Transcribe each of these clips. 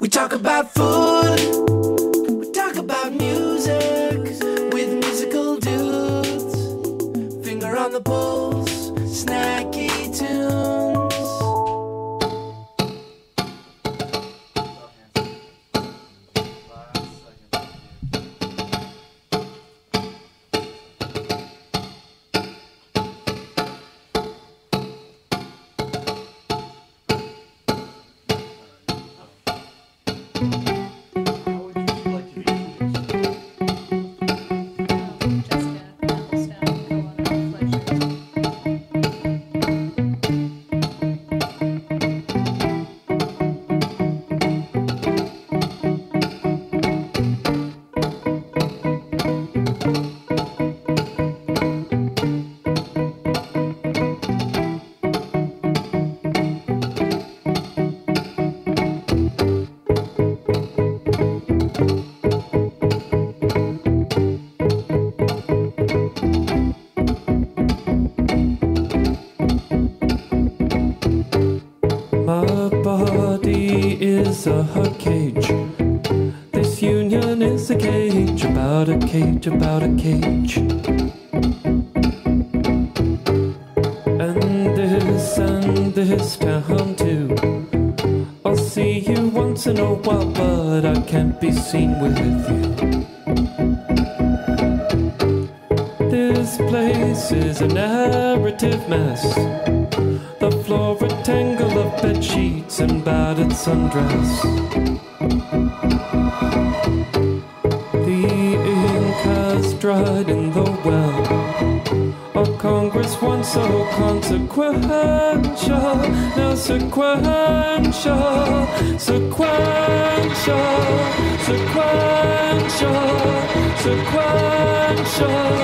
We talk about food. Cage about a cage. And this and this town too. I'll see you once in a while, but I can't be seen with you. This place is a narrative mess. The floor a tangle of bed sheets and battered sundress. So consequential, now sequential, sequential, sequential, sequential.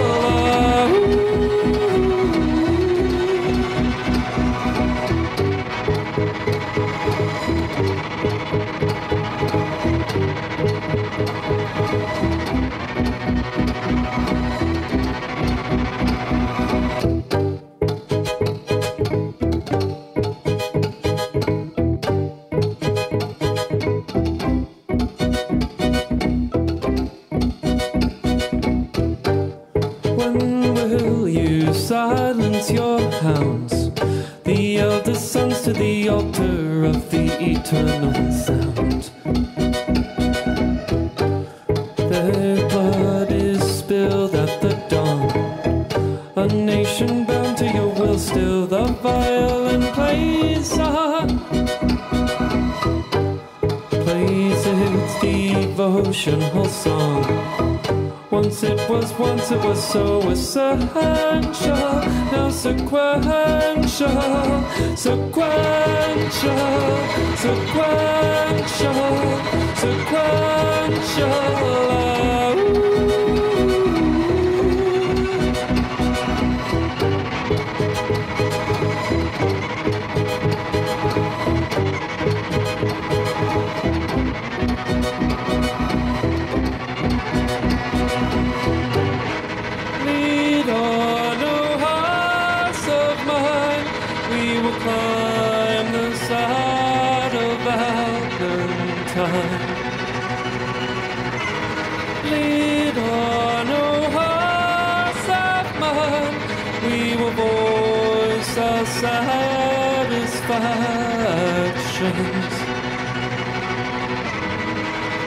Satisfactions.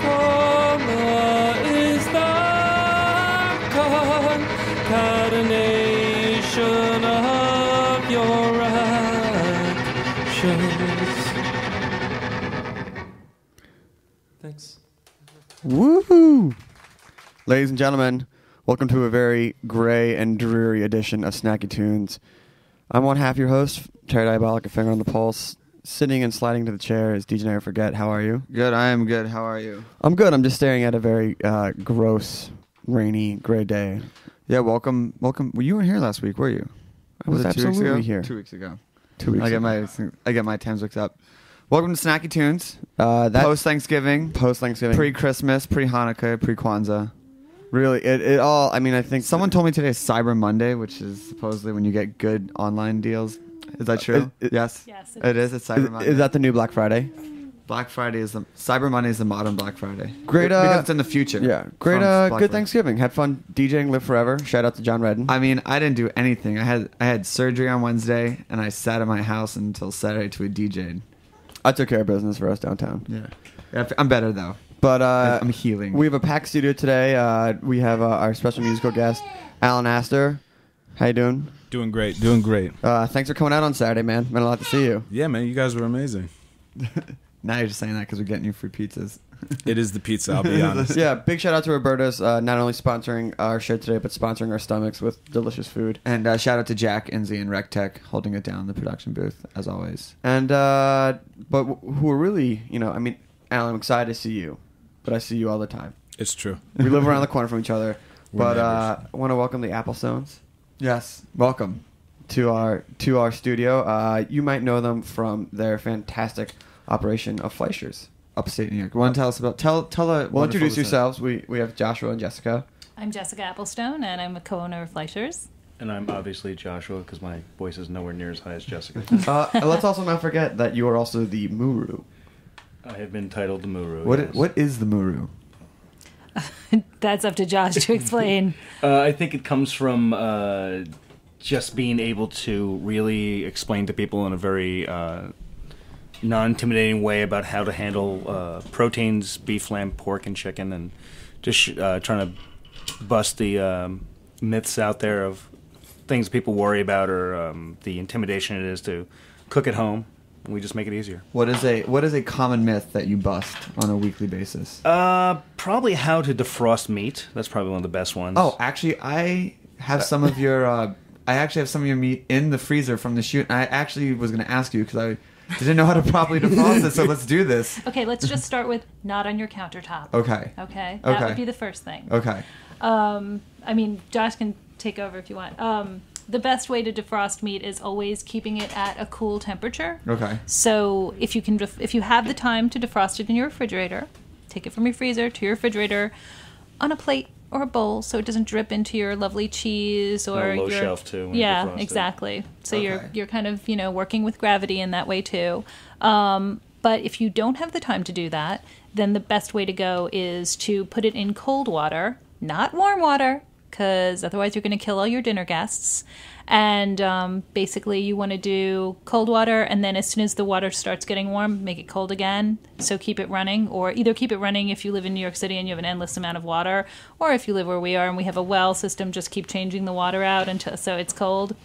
Paula is the concatenation of your actions. Thanks. Woohoo! Ladies and gentlemen, welcome to a very gray and dreary edition of Snacky Tunes. I'm one half your host, Terry Diabolic, a finger on the pulse. Sitting and sliding to the chair is DJ Never Forget. How are you? Good. I am good. How are you? I'm good. I'm just staring at a very uh, gross, rainy, gray day. Yeah. Welcome. Welcome. Well, you weren't here last week, were you? I was, it two weeks ago? here. Two weeks ago. Two weeks I get ago. my I get my times mixed up. Welcome to Snacky Tunes. uh, that Post Thanksgiving, post Thanksgiving. pre Christmas, pre Hanukkah, pre Kwanzaa. Really, it, it all. I mean, I think Someone told me today is Cyber Monday, which is supposedly when you get good online deals. Is that true? it- it- yes. Yes, It is. It's Cyber Monday. is that the new Black Friday? Black Friday is the Cyber Monday is the modern Black Friday. Great, because uh, it's in the future. Yeah, great. Uh, good Friday. Thanksgiving. Had fun DJing. Live forever. Shout out to John Redden. I mean, I didn't do anything. I had I had surgery on Wednesday, and I sat at my house until Saturday to a DJ. I took care of business for us downtown. Yeah, yeah I'm better though. But uh, I'm healing. We have a packed studio today. Uh, we have uh, our special musical guest, Alan Astor. How you doing? Doing great, doing great. Uh, thanks for coming out on Saturday, man. Been a lot to see you. Yeah, man, you guys were amazing. now you're just saying that because we're getting you free pizzas. It is the pizza, I'll be honest. Yeah, big shout out to Roberta's, uh, not only sponsoring our show today, but sponsoring our stomachs with delicious food. And uh, shout out to Jack, Inzi, and RecTech holding it down in the production booth as always. And uh, but w- who are really, you know, I mean, Alan, I'm excited to see you, but I see you all the time. It's true. We live around the corner from each other. We're But uh. I want to welcome the Applestones Yes, welcome. to our to our studio. Uh, you might know them from their fantastic operation of Fleishers. Upstate New York. Want to tell us about? Tell tell a. Well, introduce listener. yourselves. We we have Joshua and Jessica. I'm Jessica Applestone, and I'm a co-owner of Fleishers. And I'm obviously Joshua because my voice is nowhere near as high as Jessica. Uh, let's also not forget that you are also the Muru. I have been titled the Muru. What yes. what is the Muru? That's up to Josh to explain. Uh, I think it comes from uh, just being able to really explain to people in a very uh, non-intimidating way about how to handle uh, proteins, beef, lamb, pork, and chicken, and just uh, trying to bust the um, myths out there of things people worry about or um, the intimidation it is to cook at home. We just make it easier. What is a what is a common myth that you bust on a weekly basis? Uh, probably how to defrost meat. That's probably one of the best ones. Oh, actually, I have some of your. Uh, I actually have some of your meat in the freezer from the shoot. And I actually was going to ask you because I didn't know how to properly defrost it. So let's do this. Okay, let's just start with not on your countertop. Okay. Okay, that Okay. would be the first thing. Okay. Um, I mean, Josh can take over if you want. Um, the best way to defrost meat is always keeping it at a cool temperature. Okay. So if you can, def- if you have the time to defrost it in your refrigerator, take it from your freezer to your refrigerator on a plate or a bowl, so it doesn't drip into your lovely cheese or low your shelf, too, when you Yeah, defrost it. exactly. So you're you're kind of you know working with gravity in that way too. Um, but if you don't have the time to do that, then the best way to go is to put it in cold water, not warm water, because otherwise you're going to kill all your dinner guests. And um, basically, you want to do cold water, and then as soon as the water starts getting warm, make it cold again. So keep it running, or either keep it running if you live in New York City and you have an endless amount of water, or if you live where we are and we have a well system, just keep changing the water out until so it's cold.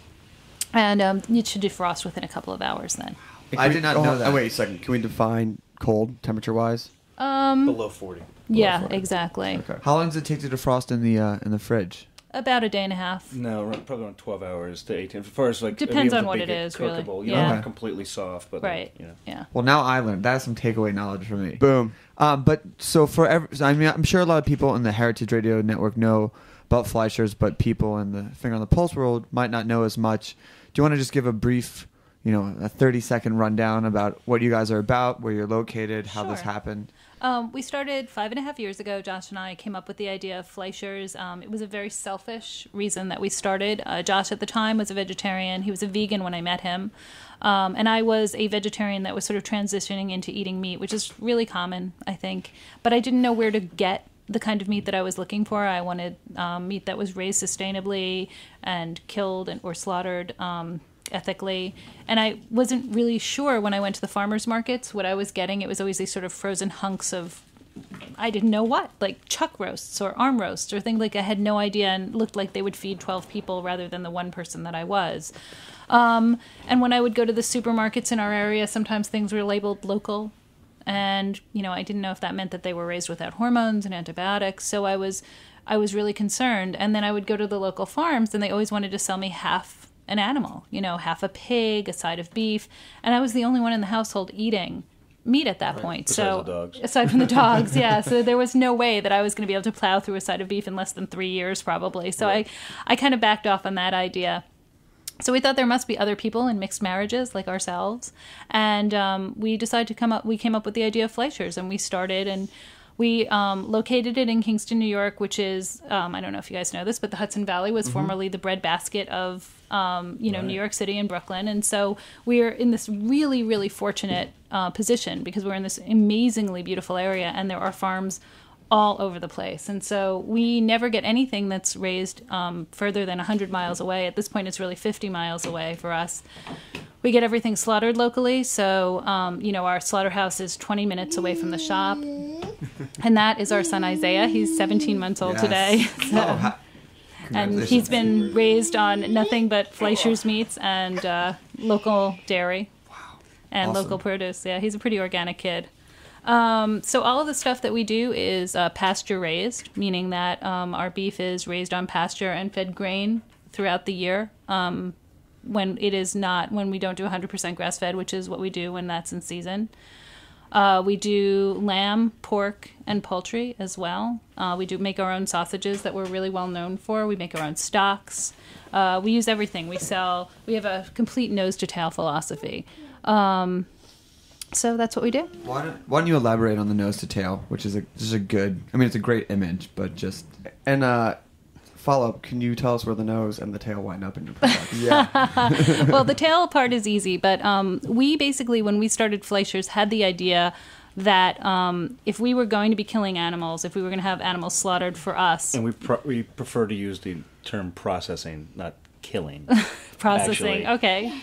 And um, it should defrost within a couple of hours then. I did not oh, know that. Oh, wait a second. Can we define cold temperature wise? Um, below forty. Yeah, exactly. Okay. How long does it take to defrost in the uh, in the fridge? About a day and a half. No, around- probably around twelve hours to eighteen. As far as like Depends able on to what make it is, really. cookable. You Yeah. know, Okay. not completely soft, but like, Right. you know. Yeah. Well, now I learned. That's some takeaway knowledge for me. Boom. Um, but so for every, I mean, I'm sure a lot of people in the Heritage Radio Network know about Fleishers, but people in the Finger on the Pulse world might not know as much. Do you want to just give a brief, you know, a 30 second rundown about what you guys are about, where you're located, how this Sure. happened? Um, we started five and a half years ago. Josh and I came up with the idea of Fleishers. Um, it was a very selfish reason that we started. Uh, Josh at the time was a vegetarian. He was a vegan when I met him. Um, and I was a vegetarian that was sort of transitioning into eating meat, which is really common, I think. But I didn't know where to get the kind of meat that I was looking for. I wanted um, meat that was raised sustainably and killed and, or slaughtered um, ethically. And I wasn't really sure when I went to the farmers markets what I was getting. It was always these sort of frozen hunks of I didn't know what, like chuck roasts or arm roasts or things like I had no idea and looked like they would feed 12 people rather than the one person that I was. Um, and when I would go to the supermarkets in our area, sometimes things were labeled local. And, you know, I didn't know if that meant that they were raised without hormones and antibiotics. So I was, I was really concerned. And then I would go to the local farms and they always wanted to sell me half an animal, you know, half a pig, a side of beef. And I was the only one in the household eating meat at that point. Besides so the dogs. aside from the dogs, yeah. So there was no way that I was going to be able to plow through a side of beef in less than three years, probably. So I, I kind of backed off on that idea. So we thought there must be other people in mixed marriages like ourselves, and um, we decided to come up. We came up with the idea of Fleishers, and we started and. We um, located it in Kingston, New York, which is um, I don't know if you guys know this, but the Hudson Valley was formerly the breadbasket of um, you know New York City and Brooklyn, and so we're in this really really fortunate uh, position because we're in this amazingly beautiful area and there are farms all over the place. And so we never get anything that's raised um, further than 100 miles away. At this point, it's really 50 miles away for us. We get everything slaughtered locally. So, um, you know, our slaughterhouse is 20 minutes away from the shop. And that is our son Isaiah. He's 17 months old Yes. today. So- Oh, ha- and he's been raised on nothing but Fleisher's meats and uh, local dairy and Awesome. local produce. Yeah, he's a pretty organic kid. Um, so all of the stuff that we do is uh, pasture raised, meaning that um, our beef is raised on pasture and fed grain throughout the year. Um, when it is not, when we don't do 100% grass fed, which is what we do when that's in season. Uh, we do lamb, pork, and poultry as well. Uh, we do make our own sausages that we're really well known for. We make our own stocks. Uh, we use everything. We sell. We have a complete nose to tail philosophy. Um, so that's what we do. Why don't, why don't you elaborate on the nose to tail, which is a just a good. I mean, it's a great image, but just And uh, follow up, can you tell us where the nose and the tail wind up in your product? yeah. well, the tail part is easy, but um, we basically, when we started Fleishers, had the idea that um, if we were going to be killing animals, if we were going to have animals slaughtered for us, And we pro- we prefer to use the term processing, not killing. processing, actually. okay,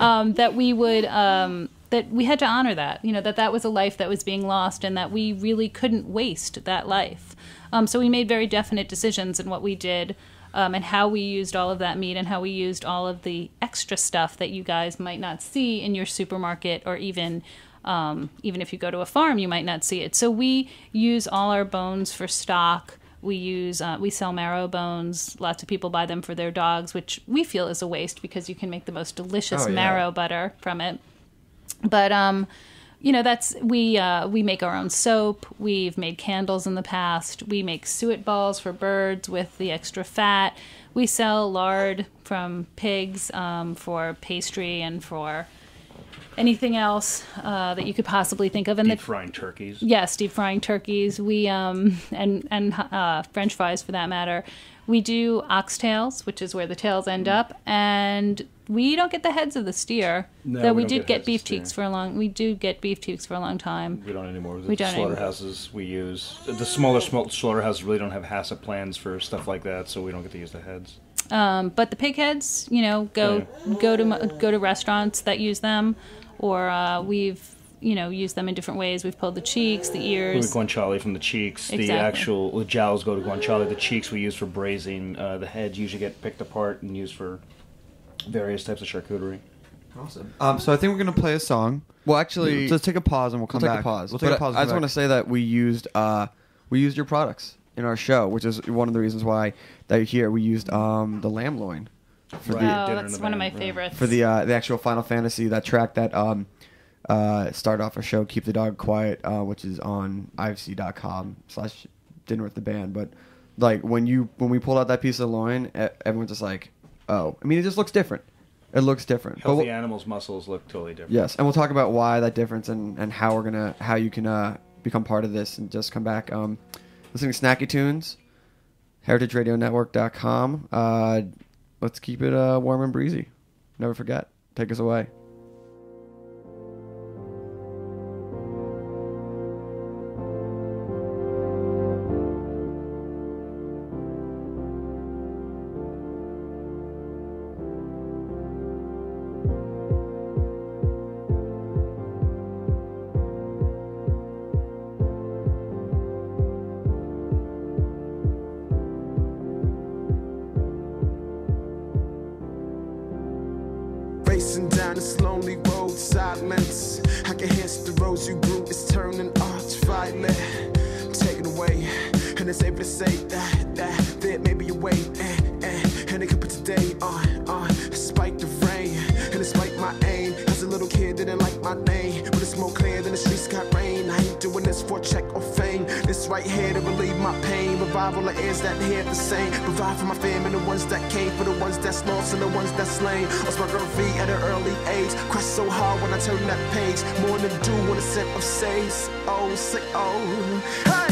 um, that we would. Um, that we had to honor that, you know, that that was a life that was being lost, and that we really couldn't waste that life. Um, so we made very definite decisions in what we did, um, and how we used all of that meat, and how we used all of the extra stuff that you guys might not see in your supermarket, or even um, even if you go to a farm, you might not see it. So we use all our bones for stock. We use uh, we sell marrow bones. Lots of people buy them for their dogs, which we feel is a waste because you can make the most delicious Oh, yeah. marrow butter from it. But um, you know that's we uh, we make our own soap. We've made candles in the past. We make suet balls for birds with the extra fat. We sell lard from pigs um, for pastry and for anything else uh, that you could possibly think of. And Deep the frying turkeys. Yes, deep frying turkeys. We um and and uh, French fries for that matter. We do oxtails, which is where the tails end up, and we don't get the heads of the steer. No, though we we, did get get beef cheeks for a long. We do get beef cheeks for a long time. We don't anymore. The We don't anymore. slaughterhouses we use. The smaller small slaughterhouses really don't have HACCP plans for stuff like that, so we don't get to use the heads. Um, but the pig heads, you know, go go to go to restaurants that use them, or uh, we've you know used them in different ways. We've pulled the cheeks, the ears. We guanciale from the cheeks. The actual the jowls go to guanciale. The cheeks we use for braising. Uh, the heads usually get picked apart and used for various types of charcuterie. Awesome. Um, so I think we're gonna play a song. Well, actually, So let's take a pause and we'll come we'll take back. a pause. We'll take But a pause. I just want to say that we used uh, we used your products in our show, which is one of the reasons why that you're here. We used um, the lamb loin for Right. the oh, dinner that's in one of my van, right. favorites. for the uh, the actual Final Fantasy that track that um, uh, started off our show, Keep the Dog Quiet, uh, which is on ifc.com slash dinner with the band. But like when you when we pulled out that piece of loin, e- everyone's just like, oh, I mean, it just looks different. It looks different. But Healthy we'll- animals' muscles look totally different. Yes, and we'll talk about why that difference and, and how we're gonna how you can uh, become part of this and just come back. Um, listening to Snacky Tunes, HeritageRadioNetwork.com. Uh, let's keep it uh, warm and breezy. Never forget. Take us away. Rose you grew is turning arch violet. Taken away, and it's able to say that, Right here to relieve my pain. Revive all the ears that hear the same. Provide for my family, the ones that came, for the ones that's lost and the ones that's slain. Lost my girl V at an early age. Cry so hard when I turn that page. More than do when a scent of sage. Oh, say oh. Hey!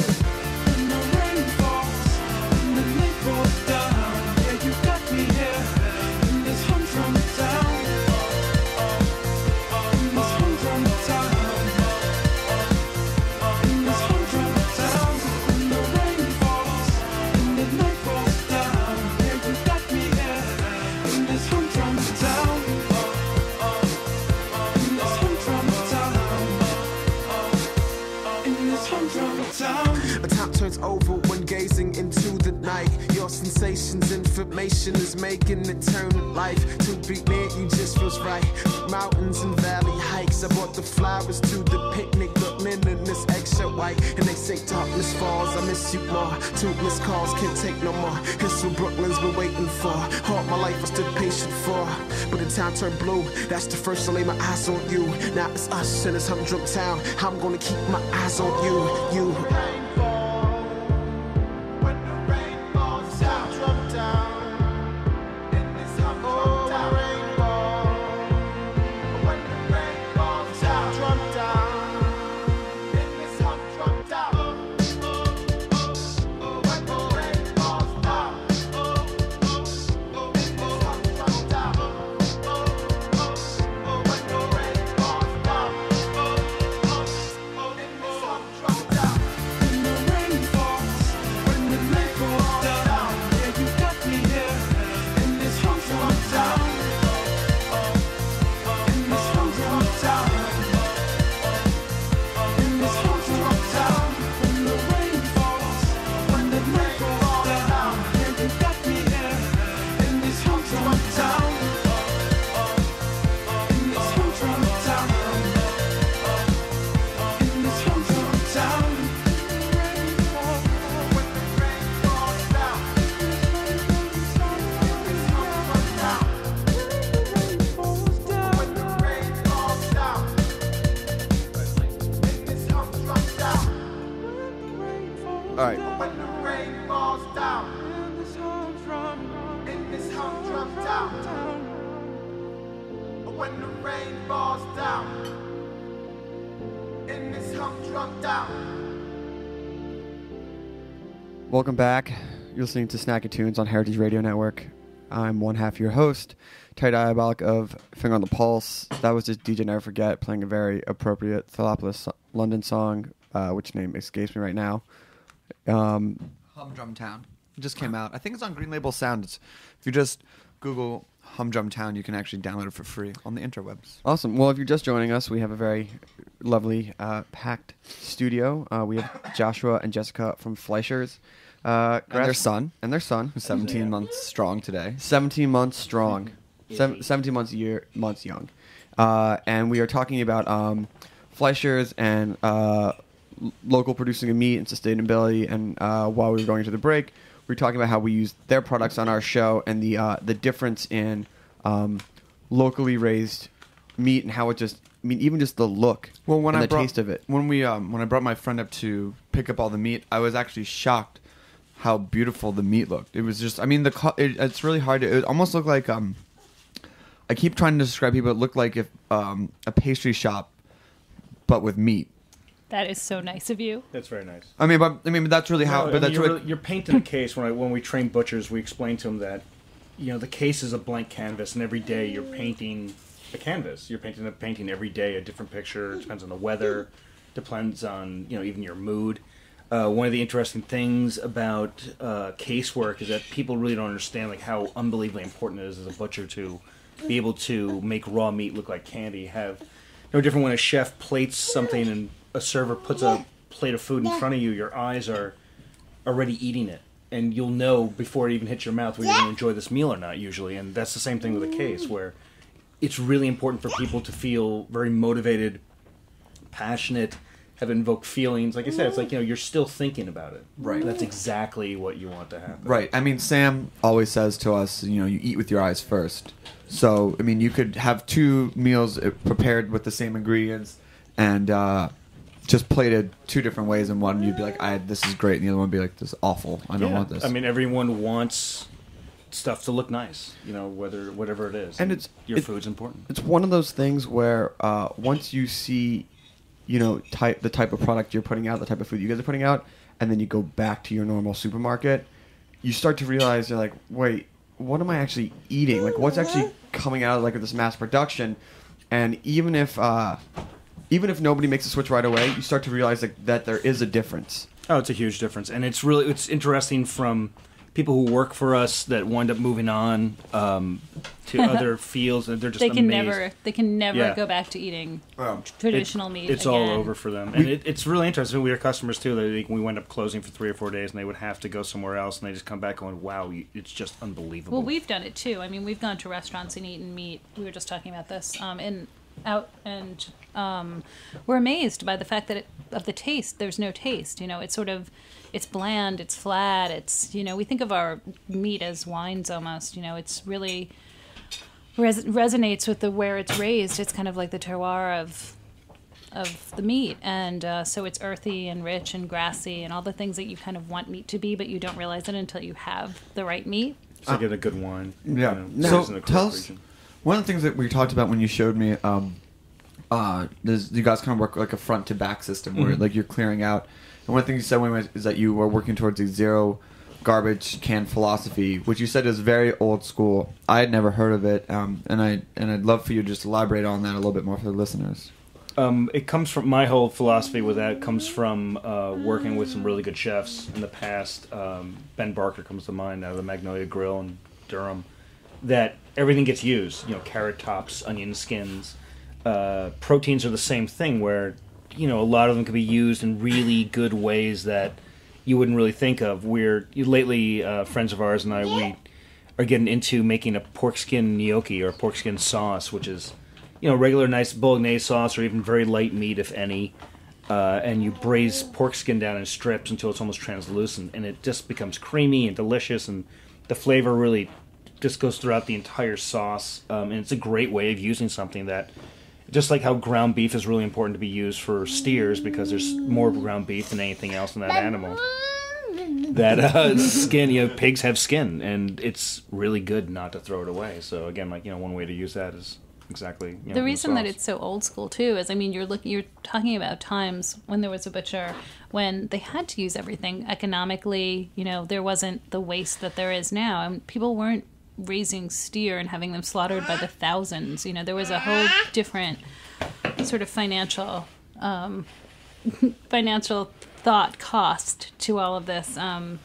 Life. To be you just feels right. Mountains and valley hikes. I brought the flowers to the picnic, linen is extra white. And they say darkness falls. I miss you more. Two missed calls can't take no more. It's what Brooklyn's been waiting for. All my life I stood patient for. But the town turned blue. That's the first I lay my eyes on you. Now it's us in this humdrum town. I'm gonna keep my eyes on you. You. Welcome back. You're listening to Snacky Tunes on Heritage Radio Network. I'm one half your host, Terry Diabolic of Finger on the Pulse. That was just DJ Never Forget playing a very appropriate Theophilus London song, uh, which name escapes me right now. Um, Humdrum Town. It just came out. I think it's on Green Label Sound. It's, if you just Google Humdrum Town, you can actually download it for free on the interwebs. Awesome. Well, if you're just joining us, we have a very lovely, uh, packed studio. Uh, we have Joshua and Jessica from Fleishers. Uh, And their son, And their son. who's 17 months strong today. 17 months strong. Seven, 17 months year, months young. Uh, and we are talking about um, Fleishers and uh, l- local producing of meat and sustainability. And uh, while we were going to the break, we were talking about how we use their products on our show and the uh, the difference in um, locally raised meat and how it just, I mean, even just the look Well, when and I the brought, taste of it. when we um, when I brought my friend up to pick up all the meat, I was actually shocked how beautiful the meat looked. It was just, I mean, the co- it, it's really hard to. It almost looked like um, I keep trying to describe people. It looked like if um, a pastry shop, but with meat. That is so nice of you. That's very nice. I mean, but I mean, but that's really how. No, I but mean, that's you're, really, really- you're painting a case. When I, when we train butchers, we explain to them that you know the case is a blank canvas, and every day you're painting a canvas. You're painting a painting every day a different picture. It depends on the weather. Depends on you know even your mood. Uh, one of the interesting things about uh, casework is that people really don't understand like how unbelievably important it is as a butcher to be able to make raw meat look like candy. Have no different when a chef plates something and a server puts a plate of food in front of you. Your eyes are already eating it, and you'll know before it even hits your mouth whether you're going to enjoy this meal or not. Usually, and that's the same thing with a case where it's really important for people to feel very motivated, passionate, have invoked feelings. Like I said, it's like you know you're still thinking about it. Right. That's exactly what you want to happen. Right. I mean, Sam always says to us, you know, you eat with your eyes first. So, I mean, you could have two meals uh, prepared with the same ingredients and uh, just plated two different ways. And one you'd be like, "I this is great," and the other one would be like, "This is awful. I don't Yeah. want this." I mean, everyone wants stuff to look nice. You know, whether whatever it is, And it's- your it- food's important. it's one of those things where uh, once you see, you know, type the type of product you're putting out, the type of food you guys are putting out, and then you go back to your normal supermarket, you start to realize you're like, wait, what am I actually eating? Like, what's actually coming out of like this mass production? And even if uh, even if nobody makes a switch right away, you start to realize like, that there is a difference. Oh, it's a huge difference, and it's really it's interesting from people who work for us that wind up moving on um, to other fields, and they're just they can amazed. never they can never Yeah. go back to eating Wow. traditional It- meat. It's all over for them, and it, it's really interesting. We are customers too. They, we went up closing for three or four days, and they would have to go somewhere else, and they just come back going, "Wow, it's just unbelievable." Well, we've done it too. I mean, we've gone to restaurants and eaten meat. We were just talking about this, um, and out and um, we're amazed by the fact that it, of the taste. There's no taste. You know, it's sort of it's bland, it's flat. It's you know, we think of our meat as wines almost. You know, it's really res- resonates with the where it's raised. It's kind of like the terroir of of the meat, and uh, so it's earthy and rich and grassy and all the things that you kind of want meat to be, but you don't realize it until you have the right meat. it's like a good wine. Yeah. you know, raised in So tell us region. one of the things that we talked about when you showed me. Um, uh, does you guys kind of work like a front to back system where Mm-hmm. like you're clearing out? And one of the things you said went is that you were working towards a zero garbage can philosophy, which you said is very old school. I had never heard of it, um, and I and I'd love for you to just elaborate on that a little bit more for the listeners. Um, it comes from my whole philosophy with that comes from uh, working with some really good chefs in the past. Um, ben Barker comes to mind out of the Magnolia Grill in Durham. That everything gets used. You know, carrot tops, onion skins. Uh, proteins are the same thing. Where you know a lot of them can be used in really good ways that you wouldn't really think of. We're lately uh, friends of ours and I we are getting into making a pork skin gnocchi or pork skin sauce, which is you know regular nice bolognese sauce or even very light meat if any. Uh, and you braise pork skin down in strips until it's almost translucent, and it just becomes creamy and delicious, and the flavor really just goes throughout the entire sauce. Um, and it's a great way of using something that, just like how ground beef is really important to be used for steers because there's more ground beef than anything else in that animal. That uh, skin, you know, pigs have skin, and it's really good not to throw it away. So again, like you know, one way to use that is exactly you know, the in reason that it's so old school too is i mean you're looking you're talking about times when there was a butcher when they had to use everything economically you know there wasn't the waste that there is now and people weren't raising steer and having them slaughtered by the thousands you know there was a whole different sort of financial um, financial thought cost to all of this um,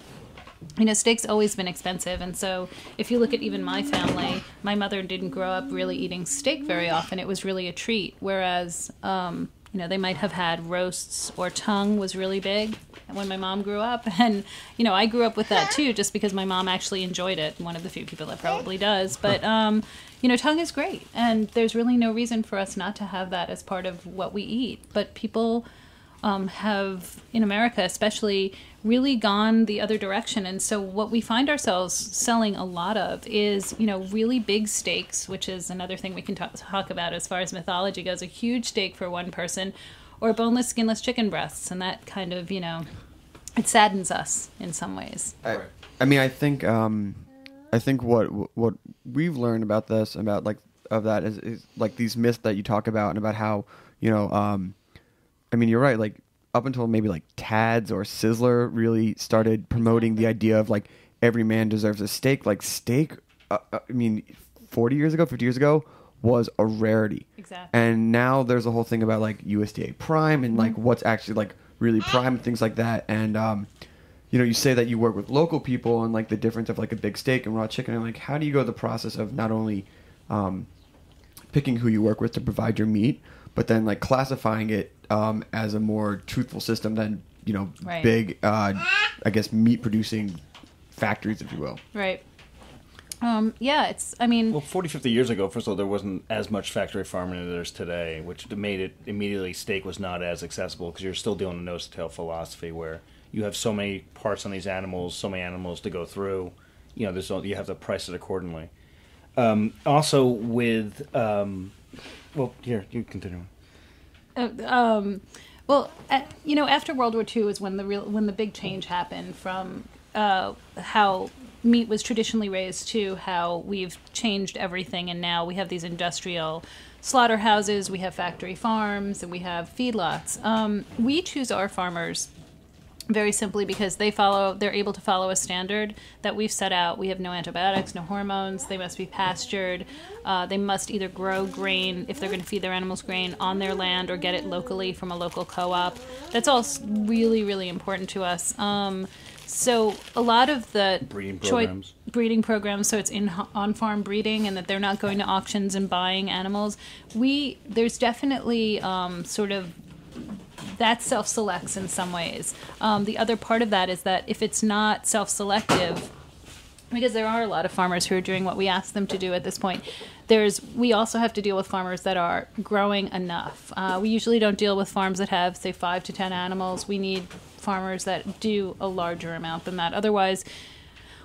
you know, steak's always been expensive, and so if you look at even my family, my mother didn't grow up really eating steak very often. It was really a treat. Whereas, um, you know, they might have had roasts or tongue was really big when my mom grew up, and you know, I grew up with that too, just because my mom actually enjoyed it. One of the few people that probably does, but um, you know, tongue is great, and there's really no reason for us not to have that as part of what we eat. But people um, have in America, especially, really gone the other direction. And so, what we find ourselves selling a lot of is, you know, really big steaks, which is another thing we can talk, talk about as far as mythology goes a huge steak for one person, or boneless, skinless chicken breasts. And that kind of, you know, it saddens us in some ways. I, I mean, I think um, I think what what we've learned about this about like of that is, is like these myths that you talk about and about how you know. Um, I mean, you're right. Like up until maybe like Tads or Sizzler really started promoting the idea of like every man deserves a steak. Like steak, uh, uh, I mean, 40 years ago, 50 years ago was a rarity. Exactly. And now there's a whole thing about like USDA prime and like what's actually like really prime and things like that. And um, you know, you say that you work with local people and like the difference of like a big steak and raw chicken. And like, how do you go the process of not only um, picking who you work with to provide your meat, but then like classifying it um, as a more truthful system than you know Right. big, uh, I guess, meat producing factories, if you will. Right. Um, yeah, it's, I mean, Well, 40, 50 years ago, first of all, there wasn't as much factory farming as there's today, which made it immediately steak was not as accessible because you're still doing a nose to tail philosophy where you have so many parts on these animals, so many animals to go through. You know, there's no- you have to price it accordingly. Um, also, with um, well, here you continue. Uh, um, well, uh, you know, after World War II is when the real when the big change happened from uh, how meat was traditionally raised to how we've changed everything, and now we have these industrial slaughterhouses, we have factory farms, and we have feedlots. Um, we choose our farmers very simply because they follow they're able to follow a standard that we've set out. We have no antibiotics no hormones. They must be pastured. Uh, they must either grow grain if they're going to feed their animals grain on their land or get it locally from a local co-op. That's all really really important to us. Um, so a lot of the Breeding programs. breeding programs so it's in on farm breeding and that they're not going to auctions and buying animals. We there's definitely um, sort of that self selects in some ways. Um, the other part of that is that if it's not self selective, because there are a lot of farmers who are doing what we ask them to do at this point. There's we also have to deal with farmers that are growing enough. Uh, we usually don't deal with farms that have say five to ten animals. We need farmers that do a larger amount than that. Otherwise,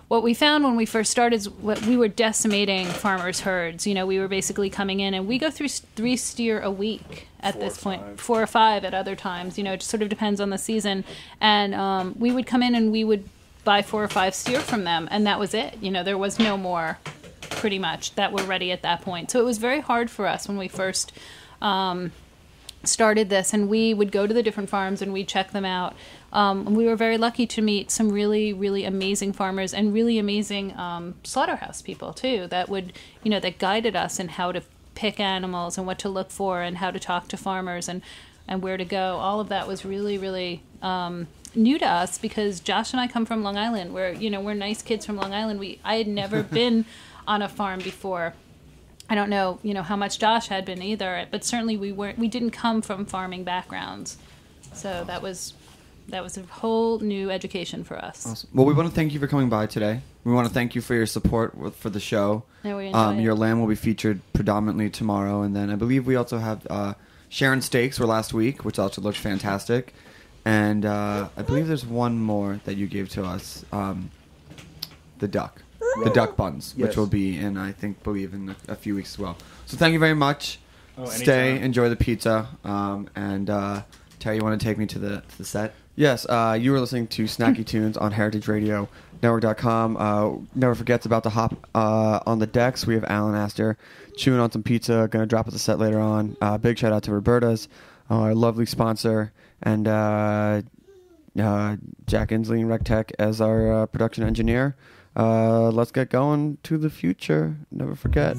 what we found when we first started is what we were decimating farmers' herds. You know, we were basically coming in and we go through three steer a week at this point, four or five at other times. You know, it just sort of depends on the season. And um, we would come in and we would buy four or five steer from them, and that was it. You know, there was no more, pretty much, that were ready at that point. So it was very hard for us when we first um, started this, and we would go to the different farms and we'd check them out. Um, we were very lucky to meet some really, really amazing farmers and really amazing um, slaughterhouse people too. That would, you know, that guided us in how to pick animals and what to look for and how to talk to farmers and and where to go. All of that was really, really um, new to us because Josh and I come from Long Island, where you know we're nice kids from Long Island. We I had never been on a farm before. I don't know, you know, how much Josh had been either, but certainly we weren't. We didn't come from farming backgrounds, so that was that was a whole new education for us. Awesome. Well, we want to thank you for coming by today. We want to thank you for your support with, for the show. Yeah, we enjoy Um, your lamb will be featured predominantly tomorrow, and then I believe we also have uh, Sharon Steaks were last week, which also looked fantastic, and uh, I believe there's one more that you gave to us, um, the duck, the duck buns, which will be in I think believe in a, a few weeks as well. So thank you very much. Oh, Stay, enjoy the pizza, um, and uh, Terry, you want to take me to the to the set? Yes, uh, you were listening to Snacky Tunes on HeritageRadioNetwork.com. Uh, never forgets about to hop uh, on the decks. We have Alan Astor chewing on some pizza, going to drop us a set later on. Uh, big shout out to Roberta's, our lovely sponsor, and uh, uh, Jack Inslee and RecTech as our uh, production engineer. Uh, let's get going to the future. Never forget.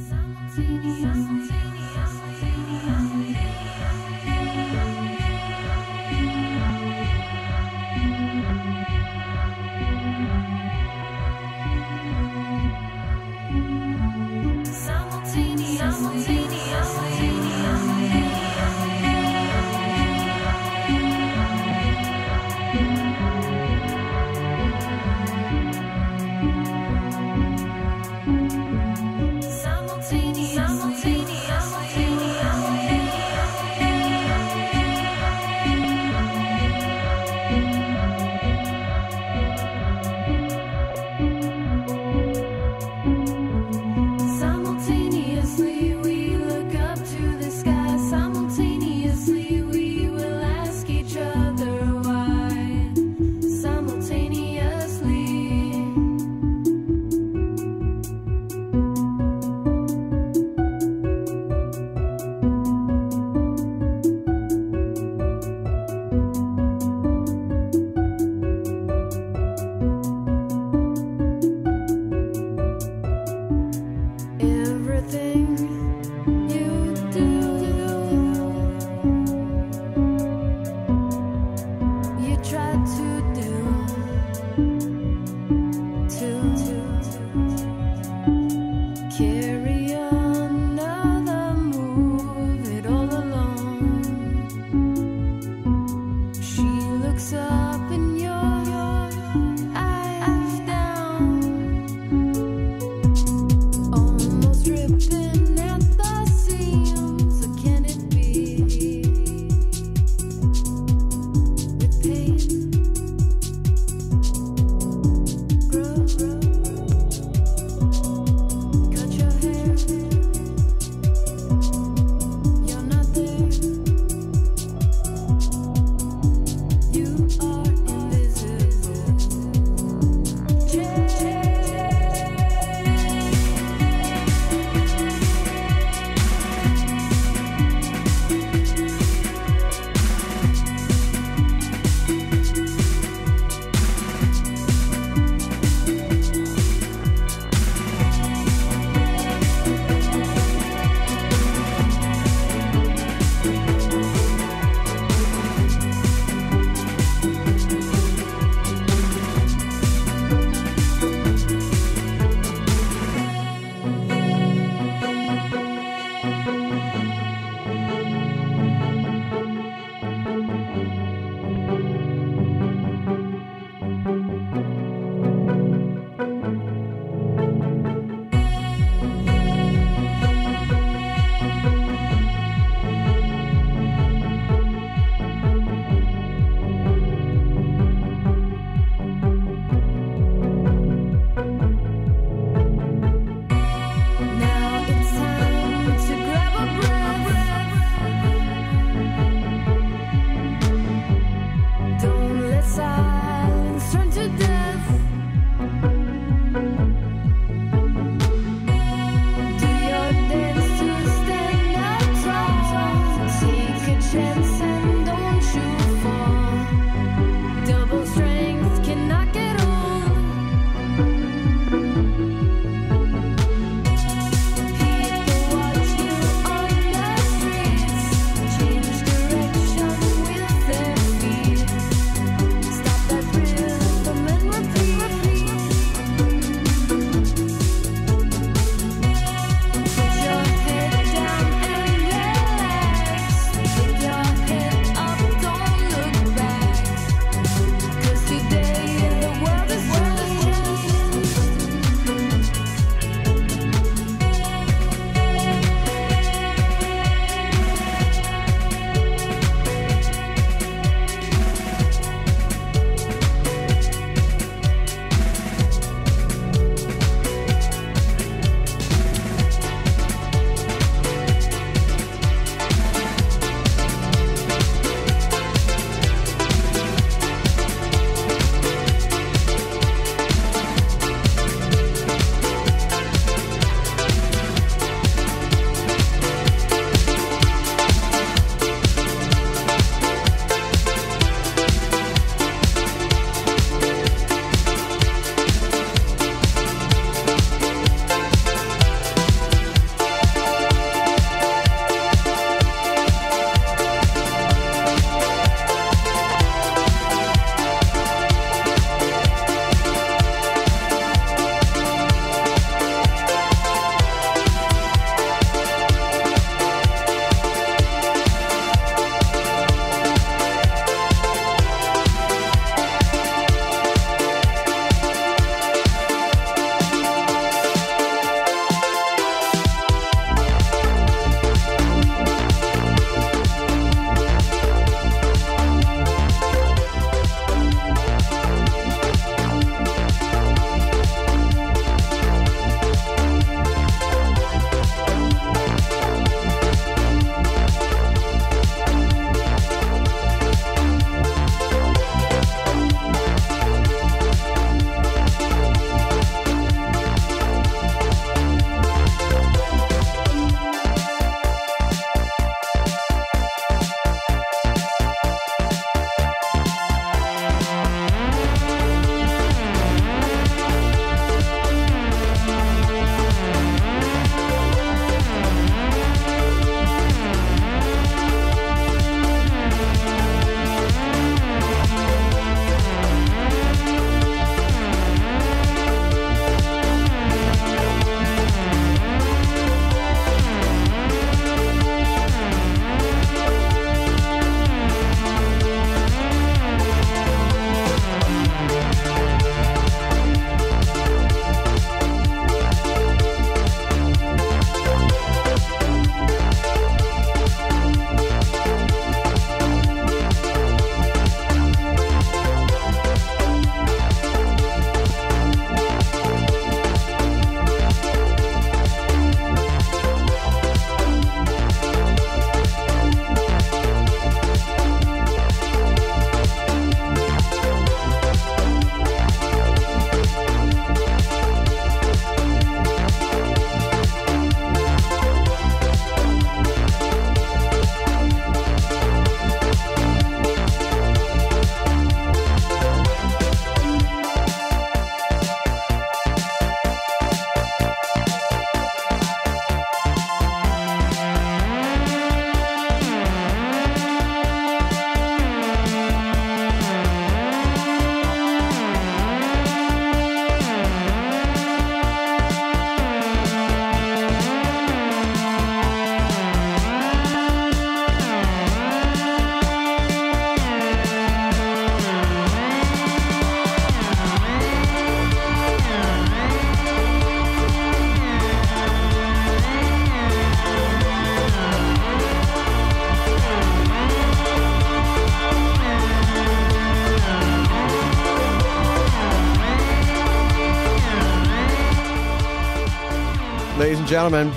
And gentlemen,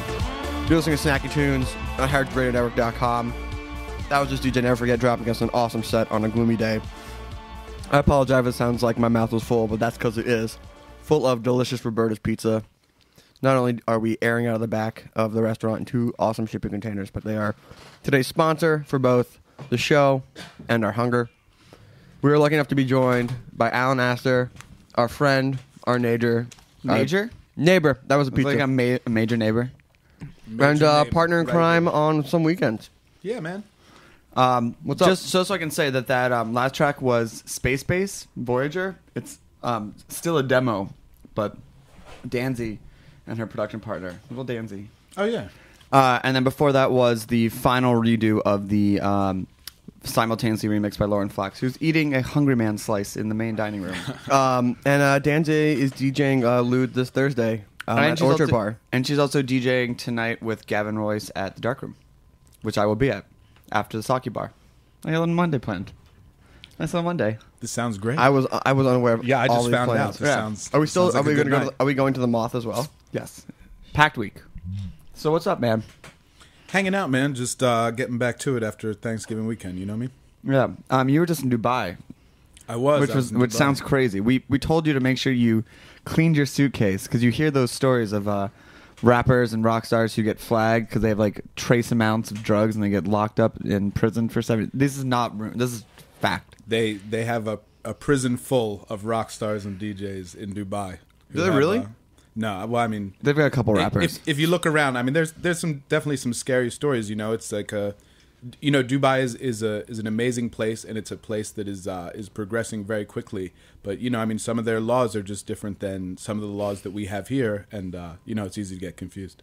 you're listening to Snacky Tunes on HeritageRadioNetwork.com. That was just DJ Never Forget dropping us an awesome set on a gloomy day. I apologize if it sounds like my mouth was full, but that's because it is. Full of delicious Roberta's pizza. Not only are we airing out of the back of the restaurant in two awesome shipping containers, but they are today's sponsor for both the show and our hunger. We are lucky enough to be joined by Alan Astor, our friend, our neighbor. Major? Neighbor. That was a It's pizza. like a, ma- a major neighbor. and uh, neighbor, partner in right crime on some weekends. Yeah, man. Um, What's up? just so so I can say that that um, last track was Space Base Voyager. It's um, still a demo, but Danzy and her production partner, little Danzy. Oh yeah. Uh, and then before that was the final redo of the um, simultaneously remixed by Lauren Flax, who's eating a Hungry Man slice in the main dining room. Um, and uh, Danze is DJing uh, Lude this Thursday um, at she's Orchard also, Bar. And she's also DJing tonight with Gavin Royce at the Dark Room, which I will be at after the Sake Bar. I got a Monday planned. Nice little Monday. This sounds great. I was I was unaware. Of yeah, I all just found plans. out. This Yeah. sounds. Are we still? sounds like are we going to go? To, are we going to the Moth as well? Yes. Packed week. So what's up, man? Hanging out, man. Just uh, getting back to it after Thanksgiving weekend. You know me. Yeah. Um, you were just in Dubai, I was. which I was in which Dubai. sounds crazy. We we told you to make sure you cleaned your suitcase because you hear those stories of uh, rappers and rock stars who get flagged because they have like trace amounts of drugs and they get locked up in prison for seven. This is not. This is fact. They they have a, a prison full of rock stars and DJs in Dubai. Do they have, really? uh, no. Well, I mean, They've got a couple rappers. If, if you look around, I mean, there's there's some definitely some scary stories. You know, it's like a, you know, Dubai is, is a is an amazing place, and it's a place that is uh, is progressing very quickly. But you know, I mean, some of their laws are just different than some of the laws that we have here, and uh, you know, it's easy to get confused.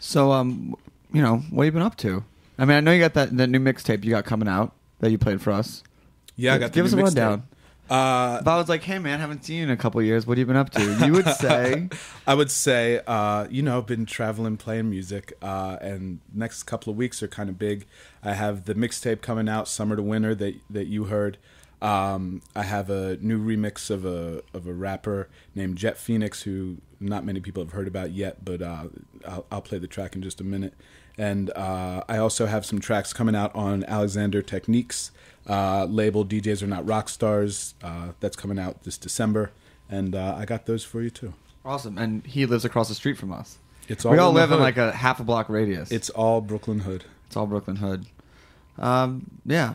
So, um, you know, what have you been up to? I mean, I know you got that that new mixtape you got coming out that you played for us. Yeah, I got. the Give us a new mixtape. Uh, If I was like, "Hey, man, haven't seen you in a couple years. What have you been up to?" You would say, I would say, uh, you know, I've been traveling, playing music, uh, and next couple of weeks are kind of big. I have the mixtape coming out, summer to winter, that that you heard. Um, I have a new remix of a of a rapper named Jet Phoenix, who not many people have heard about yet, but uh, I'll, I'll play the track in just a minute. And uh, I also have some tracks coming out on Alexander Technique's uh, label. DJs are not rock stars. Uh, that's coming out this December, and uh, I got those for you too. "Awesome!" And he lives across the street from us. It's all we all live in like a half a block radius. It's all Brooklyn Hood. it's all Brooklyn Hood. Um, yeah.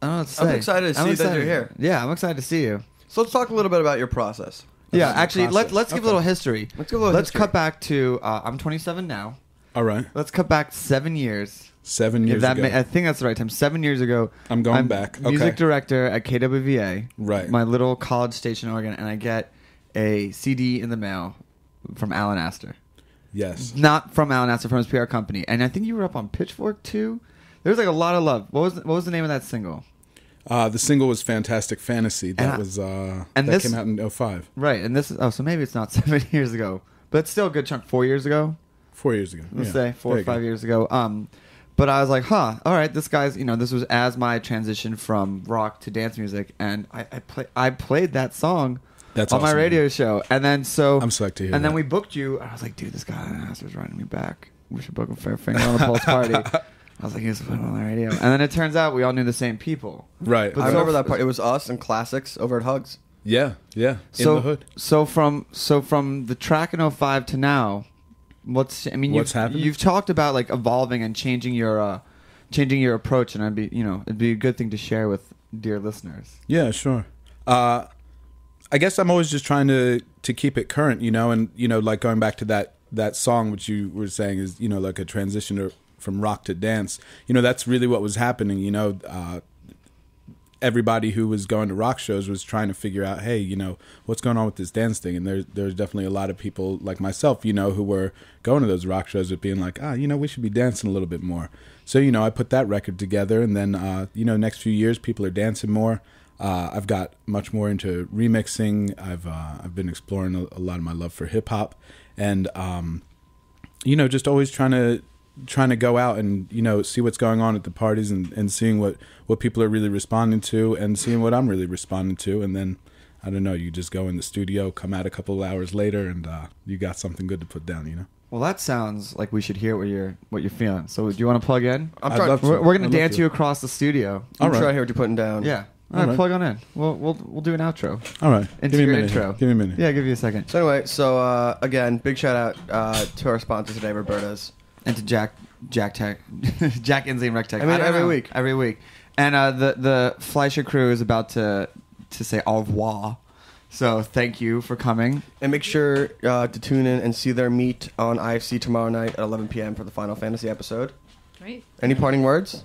I don't know what to I'm excited to I'm see that you're here. Yeah, I'm excited to see you. So let's talk a little bit about your process. Yeah, About actually, let, process. let's give a little history. Let's give a little Let's history. cut back to. Uh, I'm 27 now. All right. Let's cut back seven years. Seven If years that ago. ma- I think that's the right time. Seven years ago, I'm going back. Music Okay. director at KWVA, Right. My little college station in Oregon, and I get a CD in the mail from Alan Astor. yes. Not from Alan Astor, from his PR company. And I think you were up on Pitchfork too. There was like a lot of love. What was what was the name of that single? Uh, the single was Fantastic Fantasy. That I- was uh, and that this- came out in 05. Right, and this is oh, so maybe it's not seven years ago, but it's still a good chunk. Four years ago, Four years ago. let's Yeah. say four There or you go. five years ago. Um, but I was like, huh, all right, this guy's you know this was as my transition from rock to dance music, and I I, play, I played that song. That's on my radio man. show, and then so I'm psyched to hear And then we booked you. and I was like, dude, this guy Astor's writing me back. We should book a fair finger on the pulse party. I was like, he's put it on the radio, and then it turns out we all knew the same people. Right. But I so- remember that part. It was us and classics over at Hugs. yeah. Yeah. In so the hood. so from so from the track in 05 to now what's i mean What's you've, happening? you've talked about like evolving and changing your uh changing your approach and i'd be you know it'd be a good thing to share with dear listeners Yeah, sure. Uh, I guess I'm always just trying to to keep it current, you know, and you know, like going back to that that song which you were saying is you know like a transition from rock to dance. You know, that's really what was happening. You know, uh, everybody who was going to rock shows was trying to figure out, hey, you know, what's going on with this dance thing? And there's there's definitely a lot of people like myself, you know, who were going to those rock shows, but being like, ah, you know, we should be dancing a little bit more. So you know, I put that record together, and then uh, you know, next few years, people are dancing more. Uh, I've got much more into remixing. I've uh, I've been exploring a, a lot of my love for hip hop, and um, you know, just always trying to trying to go out and you know see what's going on at the parties and, and seeing what what people are really responding to and seeing what I'm really responding to, and then I don't know. You just go in the studio, come out a couple of hours later, and uh, you got something good to put down. You know. Well, that sounds like we should hear what you're what you're feeling. So, do you want to plug in? I'm trying. love to. We're, we're gonna I'd dance to. you across the studio. I'm All right. trying to hear what you're putting down. Yeah. All All right, right. plug on in. We'll we'll we'll do an outro. All right. Into Give me a your minute. intro. Give me a minute. Yeah, give you a second. So anyway, so uh, again, big shout out uh, to our sponsor today, Roberta's. And to Jack Jack Tech Jack Inslee and Rec Tech. I mean, don't every know. week. Every week. And uh, the the Fleisher crew is about to to say au revoir. So thank you for coming. And make sure uh, to tune in and see their meat on IFC tomorrow night at 11 p.m. for the Final Fantasy episode. Great. Any parting words?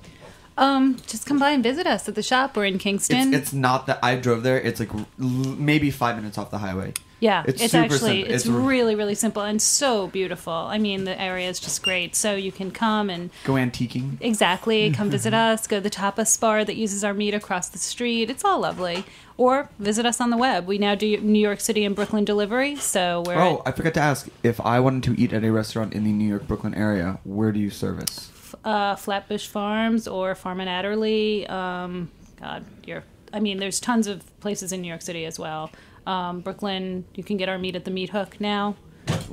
Um, just come by and visit us at the shop. We're in Kingston. It's, it's not that I drove there. It's like l- maybe five minutes off the highway. Yeah, it's it's, actually simple. it's, It's really really simple and so beautiful. I mean, the area is just great. So you can come and Go antiquing. exactly come visit us. Go to the tapas bar that uses our meat across the street. It's all lovely. Or visit us on the web. We now do New York City and Brooklyn delivery. So we're Oh, I forgot to ask. If I wanted to eat at a restaurant in the New York Brooklyn area, where do you service? uh, Flatbush Farms or Farm and Adderley. Um, God, you're. I mean, there's tons of places in New York City as well. Um, Brooklyn, you can get our meat at the Meat Hook now.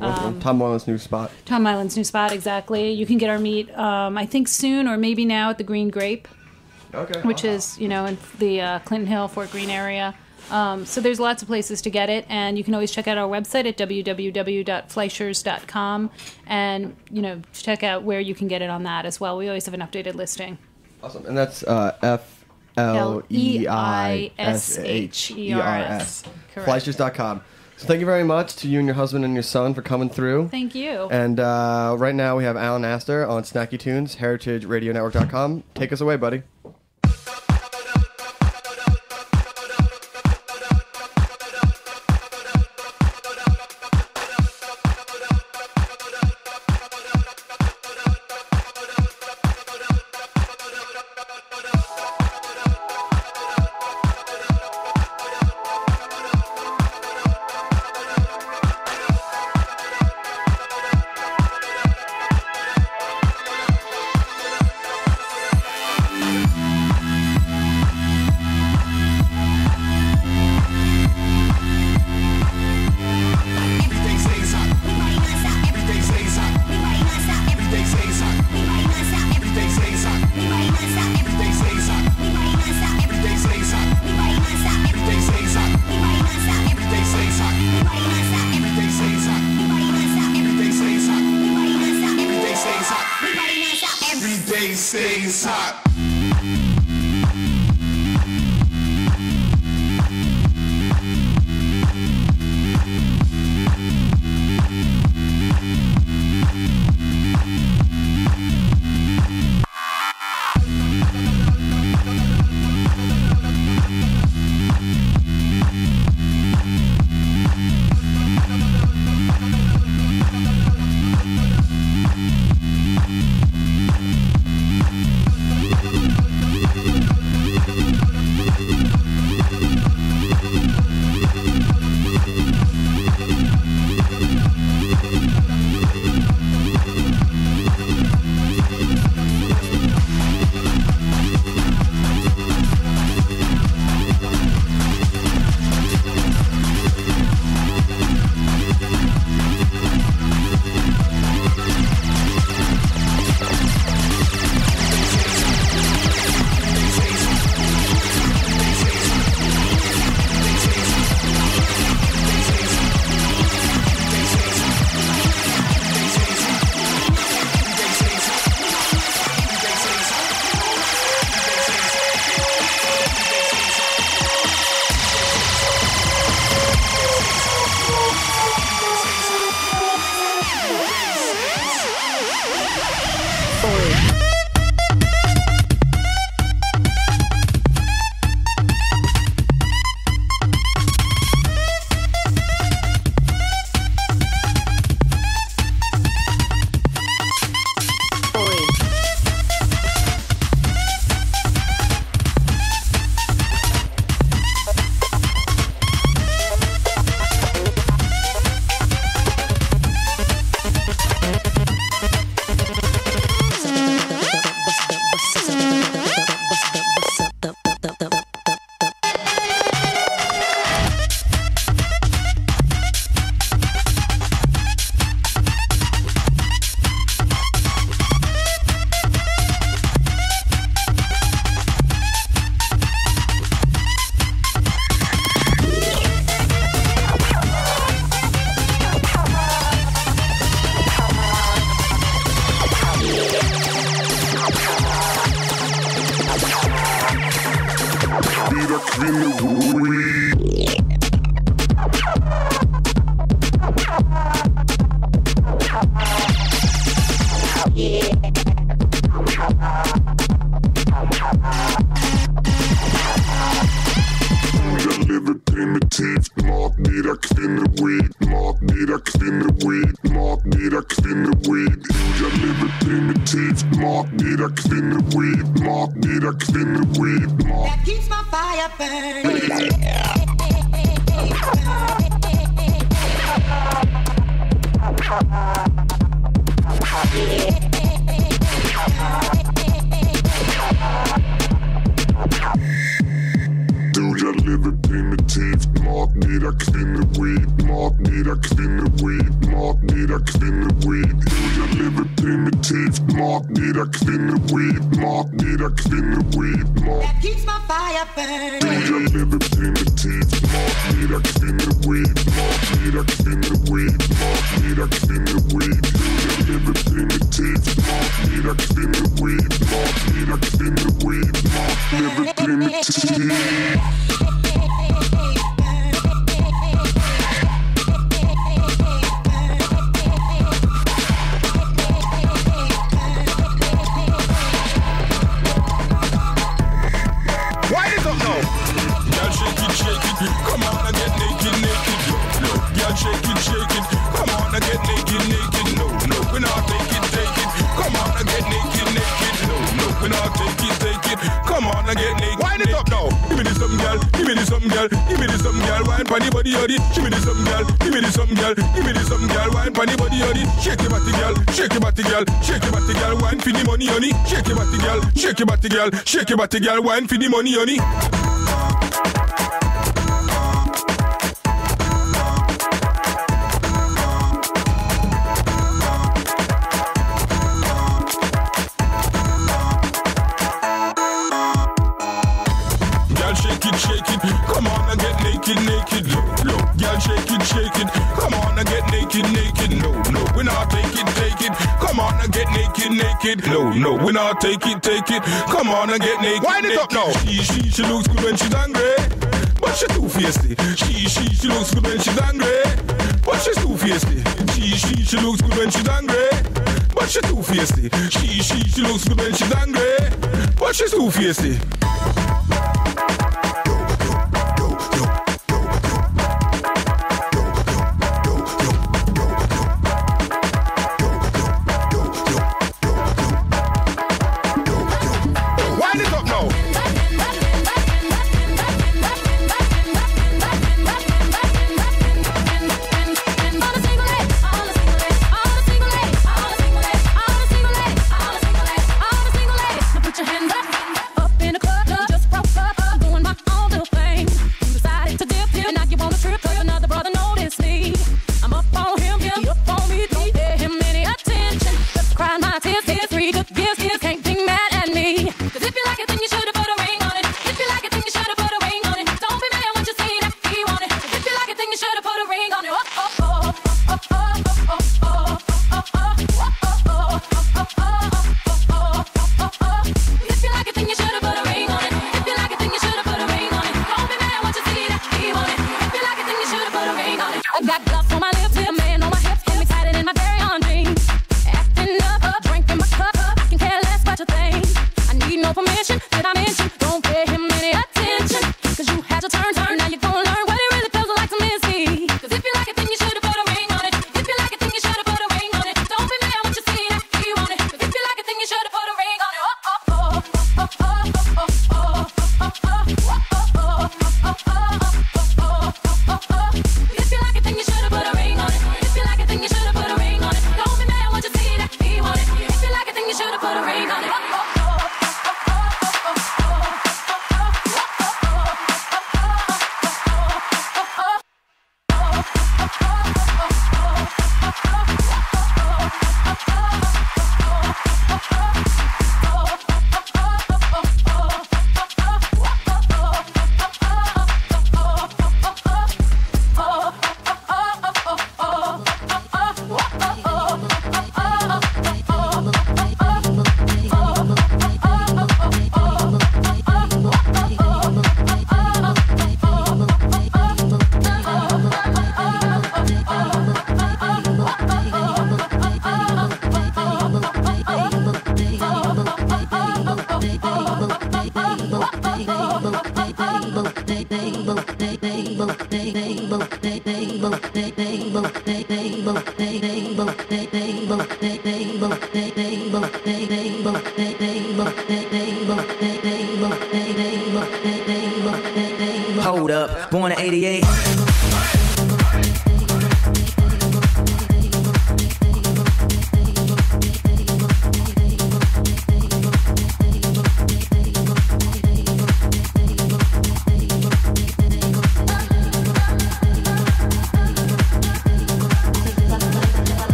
Um, Tom Mylan's new spot. Tom Mylan's new spot, exactly. You can get our meat, um, I think soon or maybe now at the Green Grape, Okay. which is you know in the uh, Clinton Hill, Fort Greene area. Um, so there's lots of places to get it, and you can always check out our website at www.fleishers.com, and you know check out where you can get it on that as well. We always have an updated listing. awesome. And that's uh, F L E I S H E R S. Fleishers.com. So thank you very much to you and your husband and your son for coming through. Thank you. And uh, right now we have Alan Astor on Snacky Tunes, HeritageRadioNetwork.com. Take us away, buddy. fire burn. But the girl wine for the money, honey. take it, take it. Come on and get naked. Wind it up now. She, she, she looks good when she's angry, but she's too feisty. She, she, she looks good when she's angry, but she's too feisty. She, she, she looks good when she's angry, but she's too feisty. She, she, she looks good when she's angry, but she's too feisty.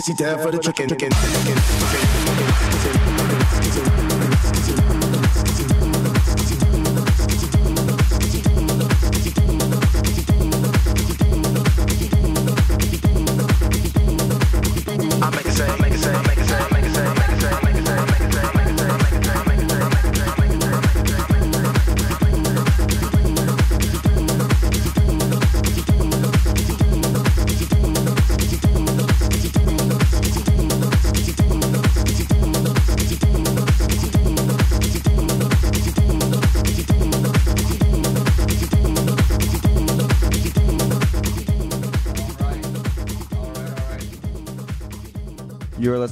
Cause he down for the trickin'. trickin', I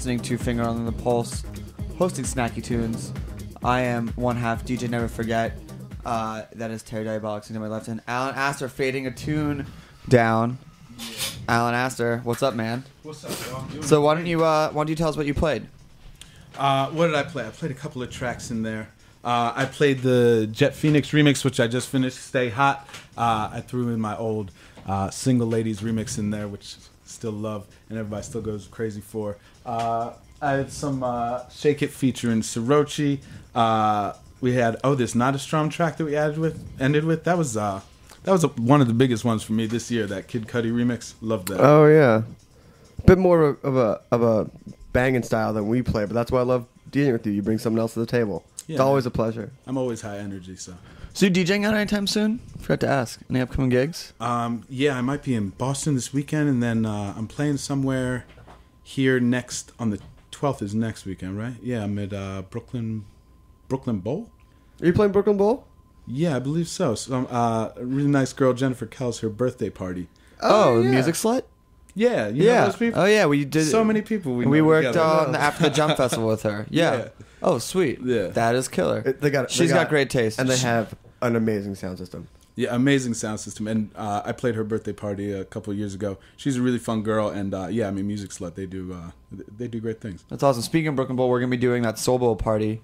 listening to Finger on the Pulse, hosting Snacky Tunes. I am one half DJ Never Forget. Uh, that is Terry Diabolic to my left hand. Alan Astor fading a tune down. Alan Astor, what's up, man? What's up, So why don't you uh, why don't you tell us what you played? Uh, what did I play? I played a couple of tracks in there. Uh, I played the Jet Phoenix remix, which I just finished. Stay hot. Uh, I threw in my old uh, Single Ladies remix in there, which still love and everybody still goes crazy for. Uh, I had some uh, Shake It featuring Sirochi. Uh, we had oh, this not a strum track that we added with ended with. That was uh, that was one of the biggest ones for me this year. That Kid Cudi remix. Loved that. Oh yeah, bit more of a of a, of a banging style than we play, but that's why I love dealing with you. You bring something else to the table. it's always man. a pleasure. I'm always high energy, so. So you DJing out anytime soon? Forgot to ask. Any upcoming gigs? Um, yeah, I might be in Boston this weekend, and then uh, I'm playing somewhere here next on the 12th is next weekend, right? Yeah, I'm at uh, Brooklyn Brooklyn Bowl. Are you playing Brooklyn Bowl? Yeah, I believe so. So, um, uh, a really nice girl, Jennifer Kells, her birthday party. Oh, yeah. music slut. Yeah, you know yeah. those people. Oh yeah, we did. So many people we We, worked together. on the After the Jump Festival with her. Yeah. Yeah. Oh sweet. Yeah. That is killer. It- they got. they She's got, great taste. and they have an amazing sound system. Yeah, amazing sound system. And uh, I played her birthday party a couple of years ago. She's a really fun girl, and uh, yeah, I mean, Music Slut. They do uh, they do great things. That's awesome. Speaking of Brooklyn Bowl, we're gonna be doing that Soul Bowl party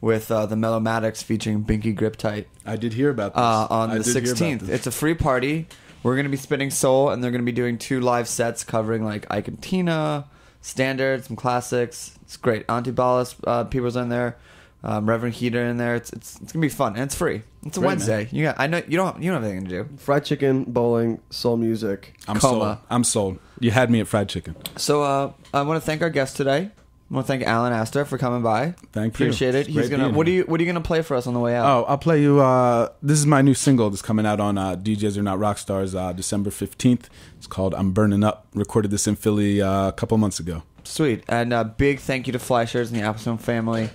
with uh, the Mellomatics featuring Binky Griptite I did hear about this. uh, on I the did hear about 16th. It's a free party. We're gonna be spinning soul, and they're gonna be doing two live sets covering like Ike and Tina, standards, some classics. It's great. Antibalas, uh, people's in there. Um, Reverend Heater in there. It's, it's it's gonna be fun and it's free. It's a Great, Wednesday. You got I know you don't you don't have anything to do. Fried chicken, bowling, soul music. I'm coma. sold. I'm sold. You had me at fried chicken. So uh, I want to thank our guest today, I want to thank Alan Astor for coming by. Thank you. Appreciate it. He's great gonna. What do here. you What are you gonna play for us on the way out? Oh, I'll play you. Uh, this is my new single that's coming out on uh, DJs Are Not Rock Stars uh, December 15th. It's called I'm Burning Up. Recorded this in Philly uh, a couple months ago. Sweet. And uh, big thank you to Fleishers and the Applestone family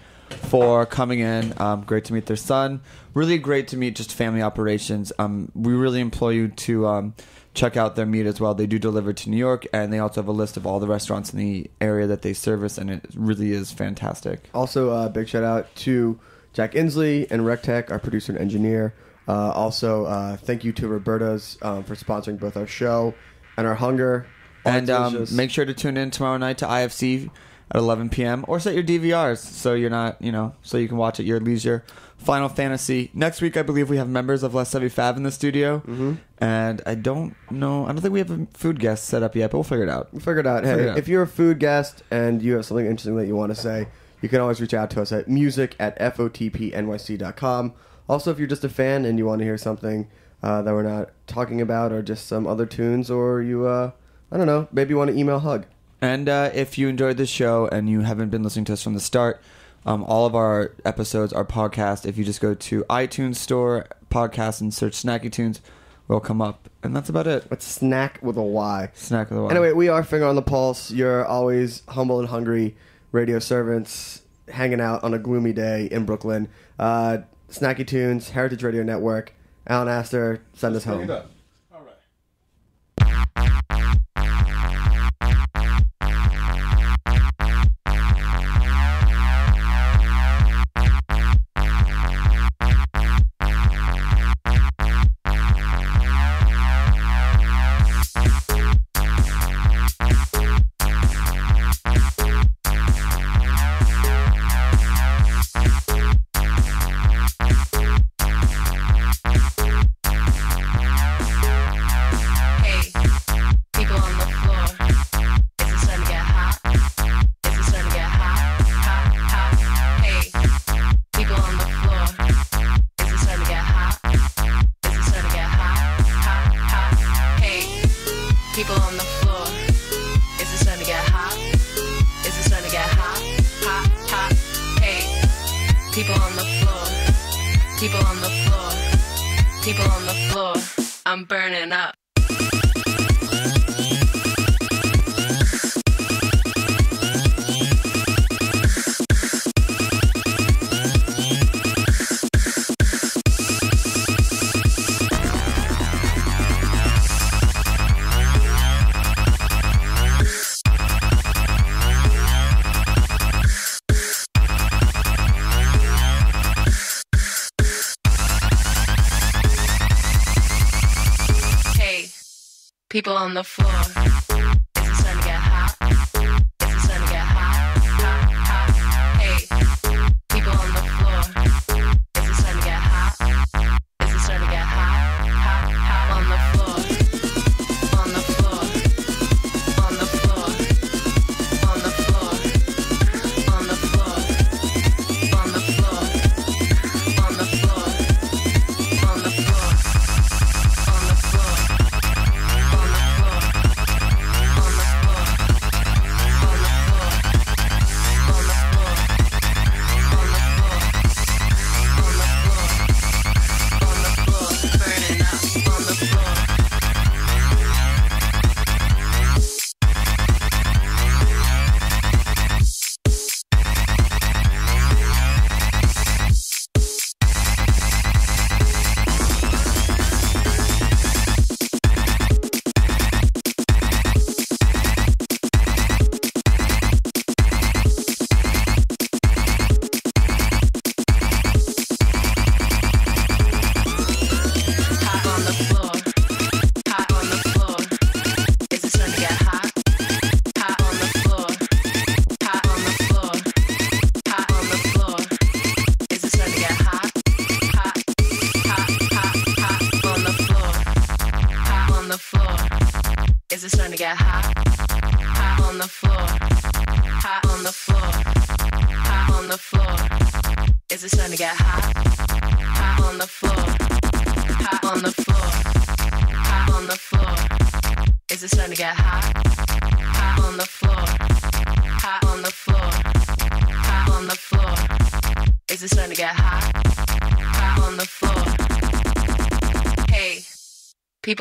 for coming in. Um, great to meet their son. Really great to meet just family operations. Um, we really implore you to um, check out their meat as well. They do deliver to New York, and they also have a list of all the restaurants in the area that they service, and it really is fantastic. Also, uh, big shout out to Jack Inslee and RecTech, our producer and engineer. Uh, also, uh, thank you to Roberta's um, for sponsoring both our show and our hunger. All And um, make sure to tune in tomorrow night to IFC at 11 p.m. or set your DVRs so you're not, you know, so you can watch at your leisure. Final Fantasy. Next week, I believe we have members of Less Heavy Fab in the studio. Mm-hmm. And I don't know, I don't think we have a food guest set up yet, but we'll figure it out. We figured out. Figure Hey, it out. if you're a food guest and you have something interesting that you want to say, you can always reach out to us at music at fotpnyc.com. Also, if you're just a fan and you want to hear something uh, that we're not talking about, or just some other tunes, or you, uh, I don't know, maybe you want to email Hug. And uh, if you enjoyed this show and you haven't been listening to us from the start, um, all of our episodes are podcast. If you just go to iTunes Store, podcast, and search Snacky Tunes, we'll come up. And that's about it. It's snack with a Y. Snack of the Wild. Anyway, we are Finger on the Pulse. You're always humble and hungry radio servants hanging out on a gloomy day in Brooklyn. Uh, Snacky Tunes, Heritage Radio Network, Alan Astor, send us home.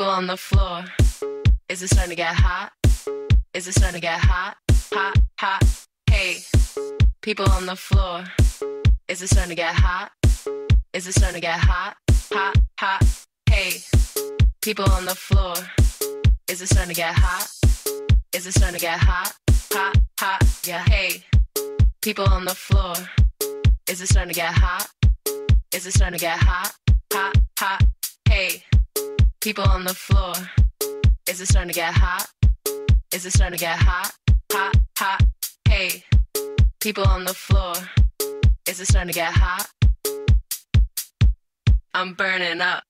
People on the floor. Is it starting to get hot? Is it starting to get hot? Hot, hot. Hey, people on the floor. Is it starting to get hot? Is it starting to get hot? Hot, hot. Hey, people on the floor. Is it starting to get hot? Is it starting to get hot? Hot, hot. Yeah, hey, people on the floor. Is it starting to get hot? Is it starting to get hot? Hot, hot. Hey, people on the floor. Is it starting to get hot? Is it starting to get hot? Hot, hot. Hey, people on the floor. Is it starting to get hot? I'm burning up.